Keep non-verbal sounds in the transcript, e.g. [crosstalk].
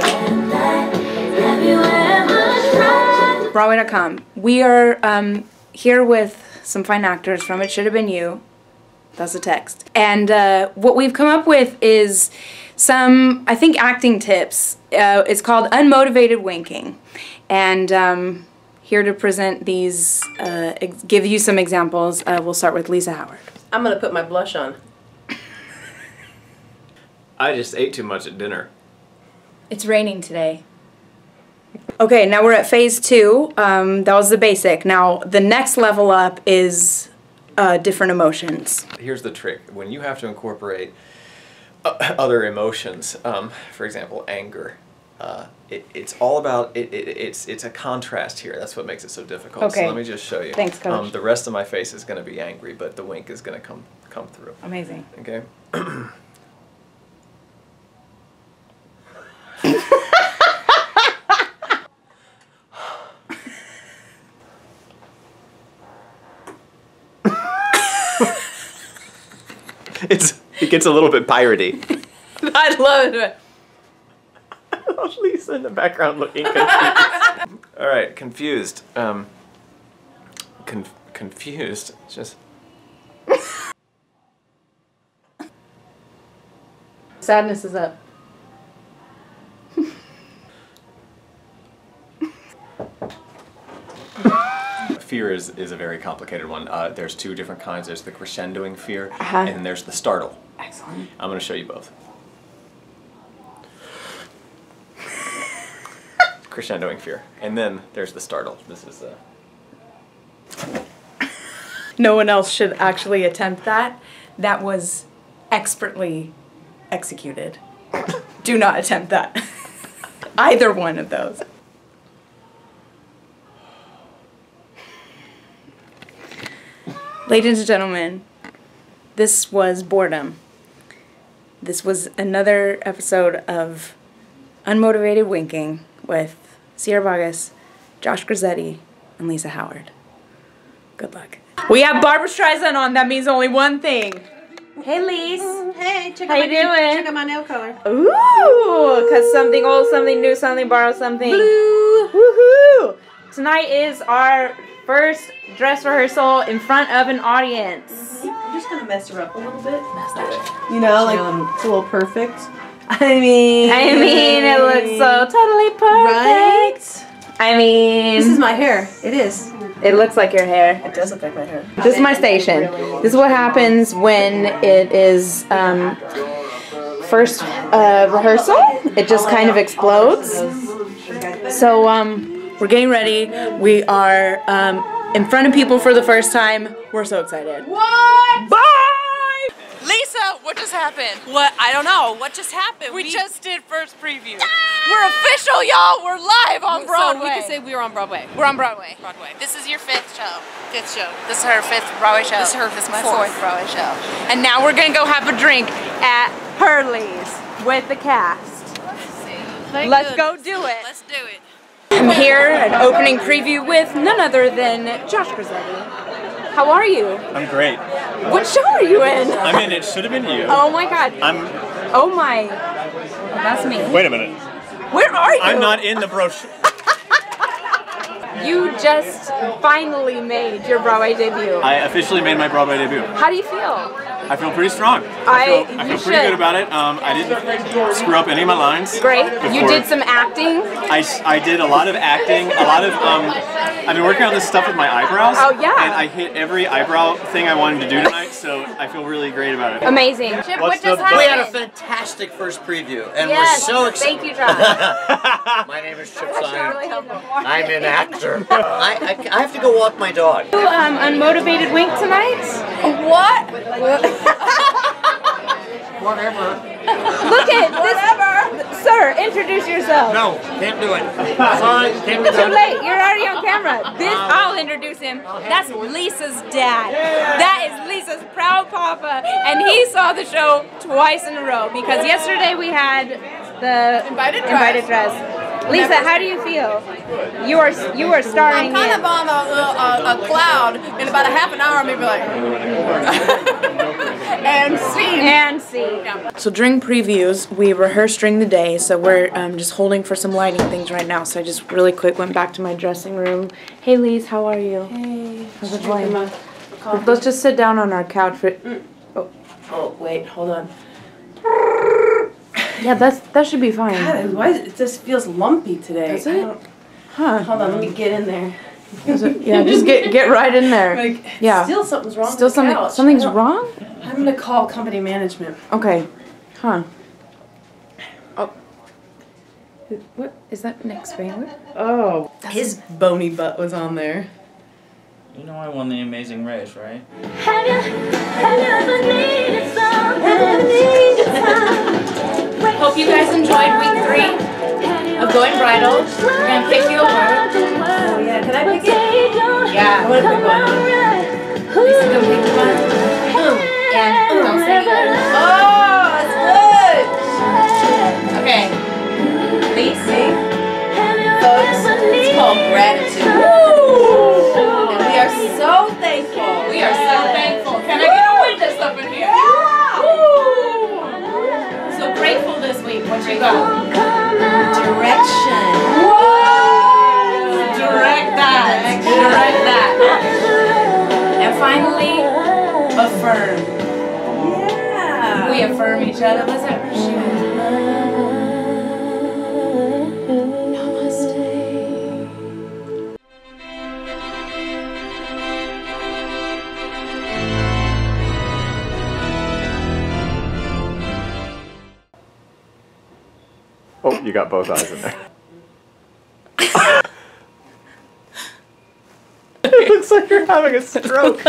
of Broadway.com. We are um, here with some fine actors from It Shoulda Been You. That's a text. And uh, what we've come up with is some, I think, acting tips. Uh, it's called Unmotivated Winking. And um, here to present these, uh, give you some examples, uh, we'll start with Lisa Howard. I'm gonna put my blush on. I just ate too much at dinner. It's raining today. Okay, now we're at phase two. Um, that was the basic. Now the next level up is uh, different emotions. Here's the trick: when you have to incorporate uh, other emotions, um, for example, anger, uh, it, it's all about it, it, It's it's a contrast here. That's what makes it so difficult. Okay. So let me just show you. Thanks, Coach. Um, the rest of my face is going to be angry, but the wink is going to come come through. Amazing. Okay. [clears throat] it's it gets a little bit piratey. [laughs] I love it. [laughs] Lisa in the background looking confused. All right, confused. Um, con- confused. Just Sadness is up. Fear is, is a very complicated one. Uh, there's two different kinds. There's the crescendoing fear, Uh-huh. and then there's the startle. Excellent. I'm going to show you both. [laughs] crescendoing fear, and then there's the startle. This is uh, No one else should actually attempt that. That was expertly executed. Do not attempt that. [laughs] Either one of those. Ladies and gentlemen, this was boredom. This was another episode of Unmotivated Winking with Sierra Boggess, Josh Grisetti, and Lisa Howard. Good luck. We have Barbra Streisand on. That means only one thing. Hey, Lise. Hey, check How out you my doing? Check out my nail color. Ooh, cause something old, something new, something borrowed, something. Blue. Woohoo! Tonight is our first dress rehearsal in front of an audience. I'm just gonna mess her up a little bit. Mess That. You know, like it's a little perfect. [laughs] I mean, I mean, it looks so totally perfect. right. I mean, This is my hair. It is. it looks like your hair. It does look like my hair. This is my station. This is what happens when it is um, first uh, rehearsal. It just kind of explodes. So um, we're getting ready. We are um, in front of people for the first time. We're so excited. What? Bye! Lisa, what just happened? What? I don't know. What just happened? We, just did first preview. We're official, y'all. We're live on Broadway. So we can say we were on Broadway. we're on Broadway. Broadway. This is your fifth show. Fifth show. This is her fifth Broadway show. This is her This is my fourth. fourth Broadway show. And now we're gonna go have a drink at Hurley's with the cast. Thank Let's goodness. go do it. Let's do it. I'm here at opening preview with none other than Josh Grisetti. How are you? I'm great. What show are you in? I mean, it should have been you. Oh my god. I'm. Oh my. That's me. Wait a minute. Where are you? I'm not in the brochure. [laughs] You just finally made your Broadway debut. I officially made my Broadway debut. How do you feel? I feel pretty strong. I- feel, I you feel pretty should. good about it. Um, I didn't screw up any of my lines. Great. You did some acting. I, I did a lot of acting, a lot of. Um, I've been working on this stuff with my eyebrows. Oh, yeah. And I hit every eyebrow thing I wanted to do tonight, so I feel really great about it. Amazing. Chip, What's what just the- happened? We had a fantastic first preview, and Yes. we're so excited. Thank you, Josh. [laughs] [laughs] My name is Chip really Simon. helpful. I'm an [laughs] actor. I, I, I have to go walk my dog. um, unmotivated wink tonight. What? Whatever. Look at this. Sir, introduce yourself. No, can't do it. Sorry, can't be Too late. You're already on camera. This, um, I'll introduce him. That's Lisa's dad. That is Lisa's proud papa, and he saw the show twice in a row because yesterday we had the Invited dress. invited dress. Lisa, how do you feel? You are you are starring I'm kind in. of on a, a, a cloud. In about a half an hour, maybe like. [laughs] and scene. and scene. So during previews, we rehearsed during the day, so we're um, just holding for some lighting things right now. So I just really quick went back to my dressing room. Hey, Lise, how are you? Hey. How's it going? Let's just sit down on our couch. For, Oh wait, hold on. Yeah, that's that should be fine. God, why is it, it just feels lumpy today? Does it? Huh? Hold on, let me get in there. it- yeah, just get get right in there. [laughs] Like, Yeah. Still something's wrong. Still with the something couch. something's wrong. I'm gonna call company management. Okay. Huh. Oh. What is that Nick Spangler? Oh, his bony butt was on there. You know I won the Amazing Race, right? Hope Going Bridal. We're gonna pick you a word. Oh yeah, can I pick it? Yeah. I wanna pick one. Lisa, go pick one. Um, and don't say you got it. Oh, it's good. Okay. Lisa. Folks, it's called gratitude. And we are so thankful. We are so thankful. Can I get a witness up in here? So grateful this week. What you got? We affirm each other. Let's have her shoot. Oh, you got both eyes in there. [laughs] [laughs] it looks like you're having a stroke.